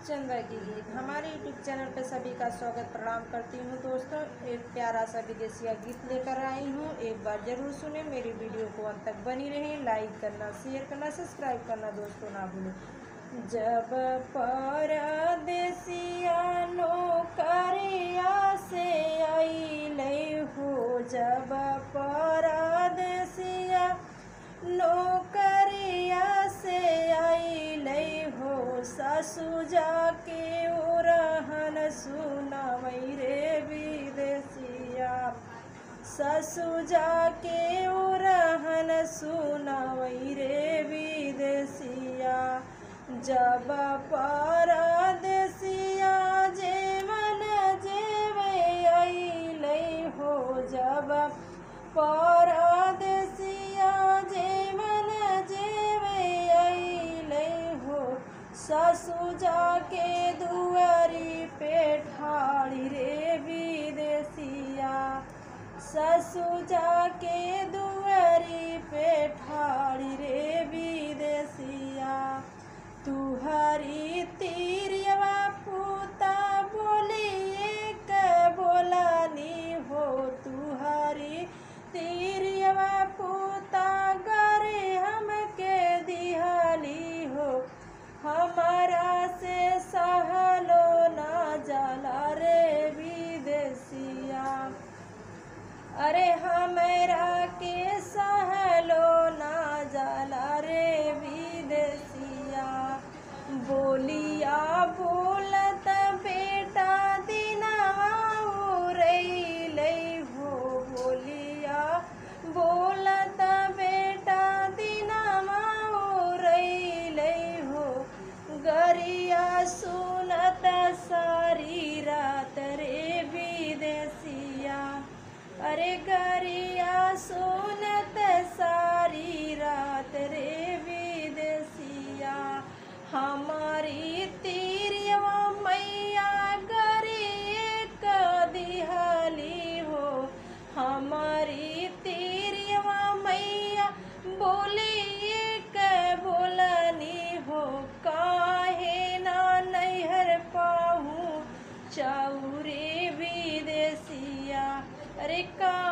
चंदा की गीत हमारे यूट्यूब चैनल पर सभी का स्वागत, प्रणाम करती हूँ। दोस्तों, एक प्यारा सा विदेशिया गीत लेकर आई हूँ। एक बार ज़रूर सुने, मेरी वीडियो को अंत तक बनी रहे। लाइक करना शेयर करना सब्सक्राइब करना दोस्तों ना भूलें। जब परदेसिया ससु जाके ओरहन सुनवै रे विदेसिया ससु जाके ओरहन सुनवै रे विदेसिया जब परदेसिया जेवन जेवे अइले हो, जब परदेसिया जेवन ससु जाके दुआरी पे ठाड़ी रे विदेसिया ससु जाके दुआरी पे ठाड़ी रे हमरा के सहलो हरे का